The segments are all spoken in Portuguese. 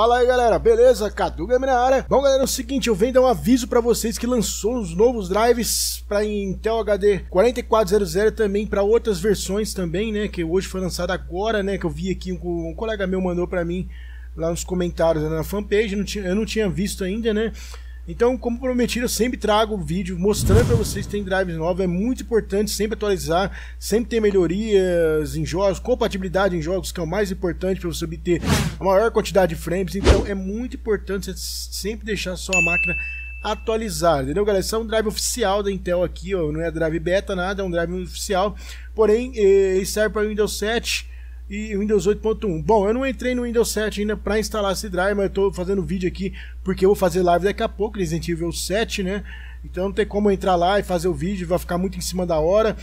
Fala aí galera, beleza? Cadu Gamer na área. Bom galera, é o seguinte, eu venho dar um aviso para vocês que lançou os novos drives para Intel HD 4400 também para outras versões também, né, que hoje foi lançado agora, né, que eu vi aqui um, um colega meu mandou para mim lá nos comentários né, na fanpage, não tinha, eu não tinha visto ainda, né? Então, como prometido, eu sempre trago vídeo mostrando para vocês que tem drives novos. É muito importante sempre atualizar, sempre ter melhorias em jogos, compatibilidade em jogos, que é o mais importante para você obter a maior quantidade de frames. Então, é muito importante você sempre deixar a sua máquina atualizar, entendeu, galera? Isso é um drive oficial da Intel aqui, ó, não é drive beta, nada, é um drive oficial. Porém, eh, ele serve para Windows 7 e Windows 8.1. Bom, eu não entrei no Windows 7 ainda para instalar esse drive, mas eu estou fazendo vídeo aqui porque eu vou fazer live daqui a pouco, Resident Evil 7, né? Então não tem como entrar lá e fazer o vídeo, vai ficar muito em cima da hora.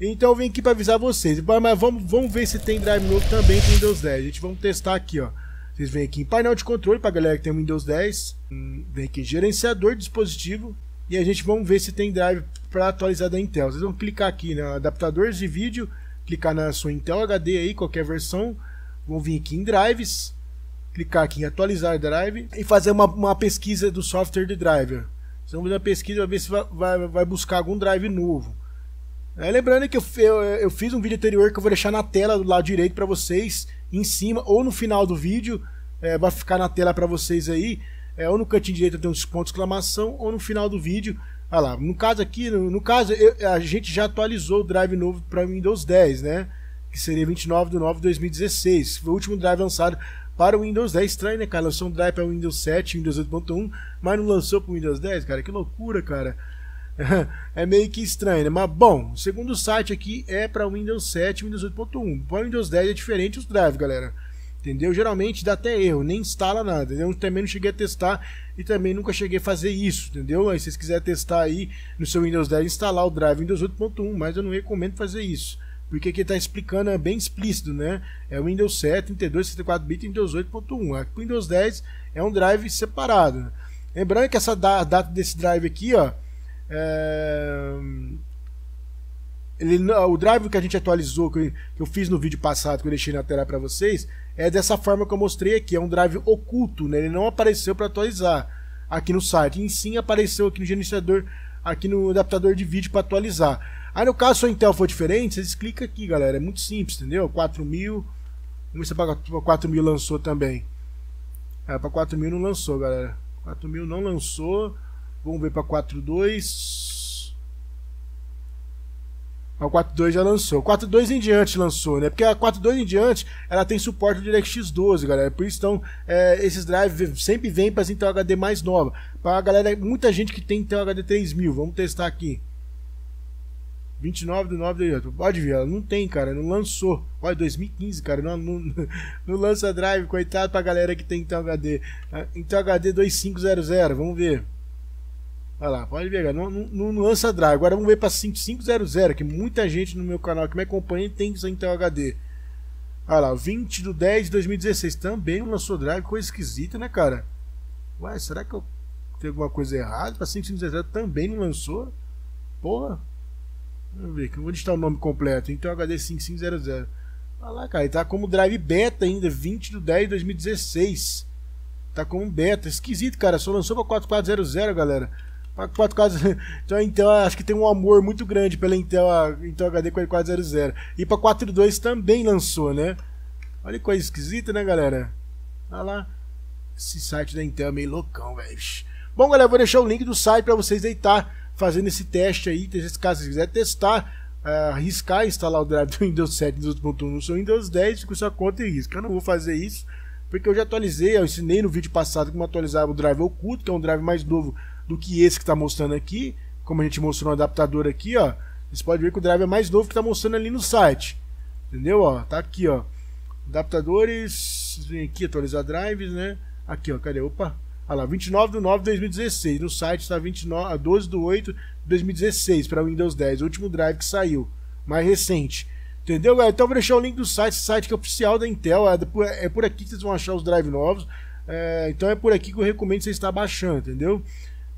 Então eu vim aqui para avisar vocês. Mas vamos, vamos ver se tem drive novo também com Windows 10. A gente vamos testar aqui, ó. Vocês vêm aqui em painel de controle para galera que tem Windows 10. Hum, vem aqui em gerenciador de dispositivo. E a gente vamos ver se tem drive para atualizar da Intel. Vocês vão clicar aqui, né? Adaptadores de vídeo clicar na sua Intel HD aí, qualquer versão, vão vir aqui em drives, clicar aqui em atualizar drive e fazer uma, uma pesquisa do software de driver. Vocês vão fazer uma pesquisa para ver se vai, vai, vai, buscar algum drive novo. É, lembrando que eu, eu, eu, fiz um vídeo anterior que eu vou deixar na tela do lado direito para vocês, em cima ou no final do vídeo, é, vai ficar na tela para vocês aí, é, ou no cantinho direito tem um ponto de exclamação, ou no final do vídeo Olha lá, no caso aqui, no, no caso, eu, a gente já atualizou o drive novo para Windows 10, né? Que seria 29 de nove de 2016. Foi o último drive lançado para o Windows 10. Estranho, né, cara? Lançou um drive para o Windows 7, Windows 8.1, mas não lançou para o Windows 10, cara. Que loucura, cara. é meio que estranho, né? Mas bom, segundo o site aqui é para Windows 7 e Windows 8.1. Para o Windows 10 é diferente os drives, galera. Entendeu? Geralmente dá até erro, nem instala nada. Eu também não cheguei a testar e também nunca cheguei a fazer isso, entendeu? Aí se vocês quiserem testar aí no seu Windows 10, instalar o drive Windows 8.1, mas eu não recomendo fazer isso. Porque aqui está explicando é bem explícito, né? É o Windows 7, 32, 64 bits e Windows 8.1. Aqui o Windows 10 é um drive separado. Né? Lembrando que essa data desse drive aqui, ó, é ele, o drive que a gente atualizou, que eu, fiz no vídeo passado, que eu deixei na tela para vocês, é dessa forma que eu mostrei aqui. É um drive oculto, né? ele não apareceu para atualizar aqui no site. E sim apareceu aqui no gerenciador, aqui no adaptador de vídeo para atualizar. Aí no caso, se o Intel for diferente, vocês clicam aqui, galera. É muito simples, entendeu? 4000. Vamos ver se para 4000 lançou também. É, para 4000 não lançou, galera. 4000 não lançou. Vamos ver para 42. A 4.2 já lançou. 4.2 em diante lançou, né? Porque a 4.2 em diante ela tem suporte do DirectX 12, galera. Por isso então, é, esses drives sempre vêm para as Intel HD mais nova. Para a galera, muita gente que tem Intel HD 3000. Vamos testar aqui. 29 do 9 do Pode ver, ela não tem, cara, não lançou. Olha, 2015, cara, não, não, não lança drive, coitado pra galera que tem Intel HD. Intel HD 2500, vamos ver. Olha lá, pode ver, não, não, não lança drive. Agora vamos ver para 5500, que muita gente no meu canal que me acompanha tem isso Intel HD. Olha lá, 20 de 10 de 2016 também lançou drive, coisa esquisita, né, cara? Ué, será que eu tenho alguma coisa errada? Para 5500 também não lançou? Porra. Vamos ver aqui, onde está o nome completo? Intel HD 5500. Olha lá, cara, ele tá como drive beta ainda, 20 de 10 de 2016. Tá como beta, esquisito, cara, só lançou para 4400, galera. 4K, então, então acho que tem um amor muito grande pela Intel, Intel HD 4400. E para 42 também lançou, né? Olha que coisa esquisita, né, galera? Olha lá. Esse site da Intel é meio loucão, velho. Bom, galera, vou deixar o link do site para vocês deitar fazendo esse teste aí. Caso você quiser testar, uh, arriscar instalar o drive do Windows 7 Windows 2.1 no seu Windows 10 com sua conta e risco. Eu não vou fazer isso porque eu já atualizei, eu ensinei no vídeo passado como atualizar o drive oculto, que é um drive mais novo do que esse que está mostrando aqui. Como a gente mostrou no adaptador aqui, ó. Você pode ver que o drive é mais novo que está mostrando ali no site. Entendeu? Ó, tá aqui, ó. Adaptadores. Vem aqui, atualizar drives, né? Aqui, ó. Cadê? Opa. Olha lá, 29 de 9 de 2016. No site está 29, 12 de 8 de 2016 para Windows 10. O último drive que saiu. Mais recente. Entendeu, galera? Então vou deixar o link do site, site que é oficial da Intel. É por, é por aqui que vocês vão achar os drives novos. É, então é por aqui que eu recomendo você estar baixando, entendeu?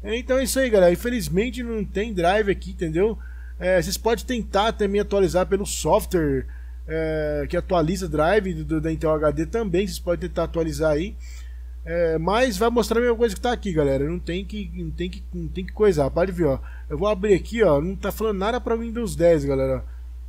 Então é isso aí, galera. Infelizmente não tem drive aqui, entendeu? É, vocês podem tentar também atualizar pelo software é, que atualiza drive do, da Intel HD também. Vocês podem tentar atualizar aí. É, mas vai mostrar a mesma coisa que tá aqui, galera. Não tem que, não tem que, não tem que coisar. Pode ver, ó. Eu vou abrir aqui, ó. Não tá falando nada para Windows 10, galera.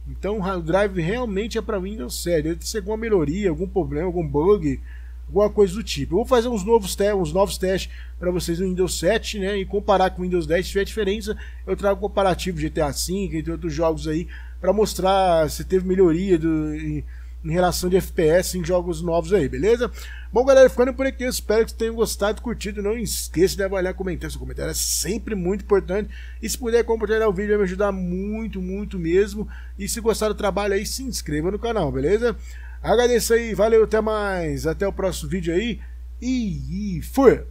Então o drive realmente é para Windows 7. Deve ter alguma melhoria, algum problema, algum bug, alguma coisa do tipo. Eu vou fazer uns novos, uns novos testes para vocês no Windows 7, né? E comparar com o Windows 10. Se tiver diferença, eu trago comparativo GTA V, entre outros jogos aí, para mostrar se teve melhoria do, em, em, relação de FPS em jogos novos aí, beleza? Bom, galera, ficando por aqui, espero que tenham gostado, curtido. Não esqueça de avaliar, comentar. Seu comentário é sempre muito importante. E se puder compartilhar o vídeo, vai me ajudar muito, muito mesmo. E se gostar do trabalho aí, se inscreva no canal, beleza? Agradeço aí, valeu, até mais. Até o próximo vídeo aí. E, e fui!